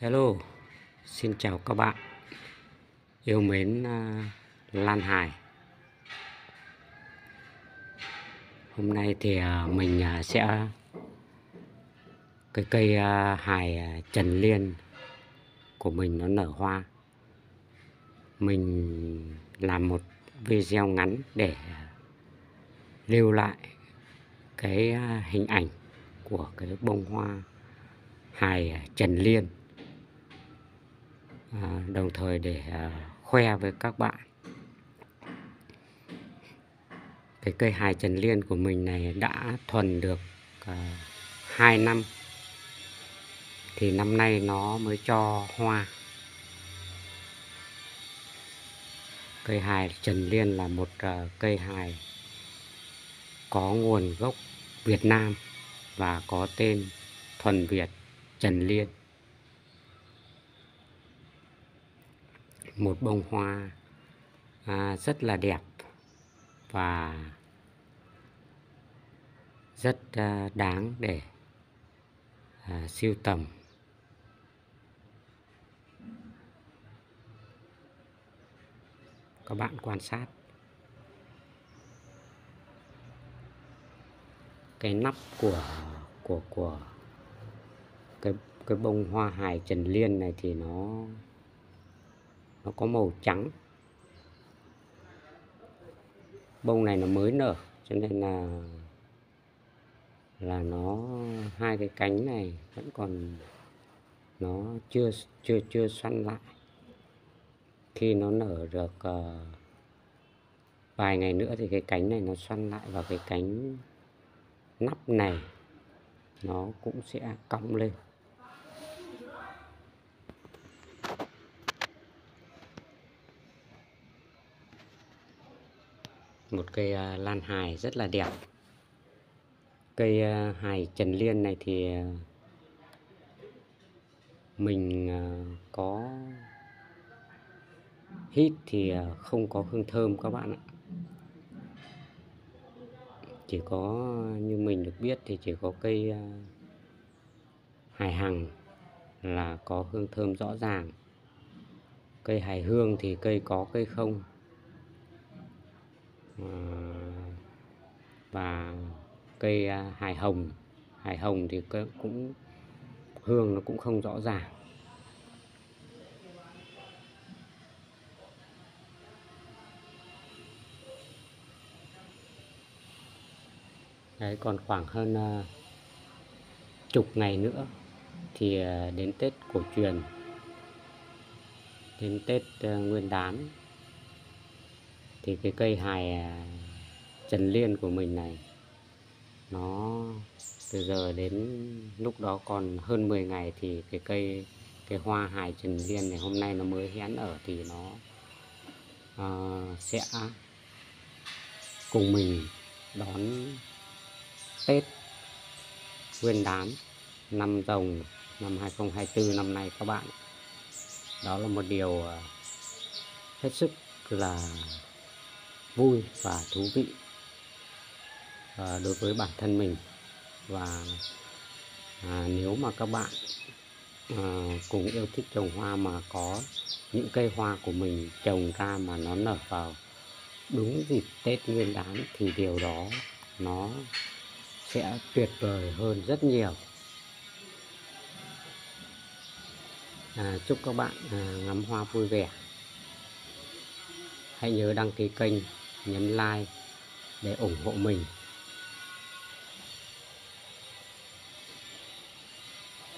Hello, xin chào các bạn yêu mến à, Lan Hải. Hôm nay thì à, mình à, sẽ cái cây hài Trần Liên của mình nó nở hoa. Mình làm một video ngắn để lưu lại cái hình ảnh của cái bông hoa hài Trần Liên à, đồng thời để à, khoe với các bạn. Cái cây hài trần liên của mình này đã thuần được à, 2 năm. Thì năm nay nó mới cho hoa. Cây hài trần liên là một à, cây hài có nguồn gốc Việt Nam và có tên thuần Việt Trần Liên. Một bông hoa à, rất là đẹp và rất à, đáng để à, siêu tầm. Các bạn quan sát. Cái nắp của của của cái cái bông hoa hài trần liên này thì nó nó có màu trắng. Bông này nó mới nở cho nên là là nó hai cái cánh này vẫn còn nó chưa chưa chưa xoăn lại. Khi nó nở được uh, vài ngày nữa thì cái cánh này nó xoăn lại và cái cánh nắp này nó cũng sẽ cong lên. Một cây à, lan hài rất là đẹp. Cây à, hài trần liên này thì à, mình có hít thì không có hương thơm các bạn ạ. Chỉ có, như mình được biết thì chỉ có cây hài hằng là có hương thơm rõ ràng. Cây hài hương thì cây có, cây không. Ờ, và cây à, hài hải hồng. Hải hồng thì cũng hương nó cũng không rõ ràng. Đấy, còn khoảng hơn uh, chục ngày nữa thì uh, đến Tết cổ truyền. Đến Tết uh, Nguyên đán thì cái cây hài à, trần liên của mình này nó từ giờ đến lúc đó còn hơn 10 ngày thì cái cây cái hoa hài trần liên này hôm nay nó mới hén ở thì nó uh, sẽ cùng mình đón Tết Nguyên đán năm rồng năm 2024 năm nay các bạn. Đó là một điều à, hết sức là vui và thú vị à, đối với bản thân mình. Và à, nếu mà các bạn à, cùng yêu thích trồng hoa mà có những cây hoa của mình trồng ra mà nó nở vào đúng dịp Tết Nguyên đán thì điều đó nó sẽ tuyệt vời hơn rất nhiều. À, chúc các bạn à, ngắm hoa vui vẻ. Hãy nhớ đăng ký kênh nhấn like để ủng hộ mình.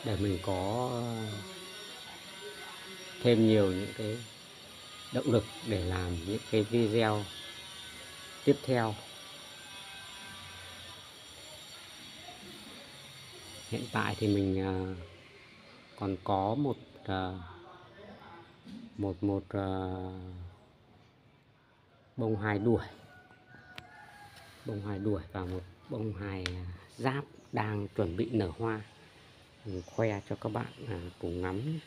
Để mình có thêm nhiều những cái động lực để làm những cái video tiếp theo. Hiện tại thì mình à, còn có một à, một một à, bông hài đuổi. Bông hài đuổi và một bông hài à, giáp đang chuẩn bị nở hoa. Mình khoe cho các bạn à, cùng ngắm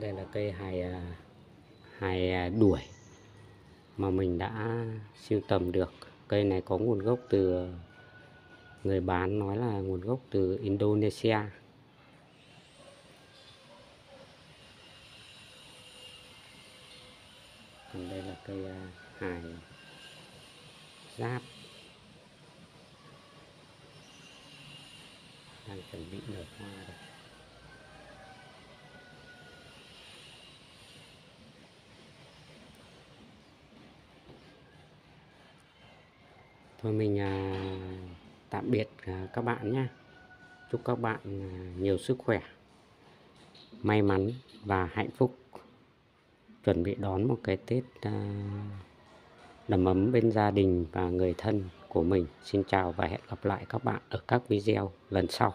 đây là cây hài à, hài đuổi mà mình đã siêu tầm được. Cây này có nguồn gốc từ người bán nói là nguồn gốc từ Indonesia. Còn đây là cây à, hài giáp. Đang chuẩn bị nở hoa rồi thôi mình à, tạm biệt à, các bạn nhé. Chúc các bạn à, nhiều sức khỏe may mắn và hạnh phúc chuẩn bị đón một cái tết à, đầm ấm bên gia đình và người thân của mình. Xin chào và hẹn gặp lại các bạn ở các video lần sau.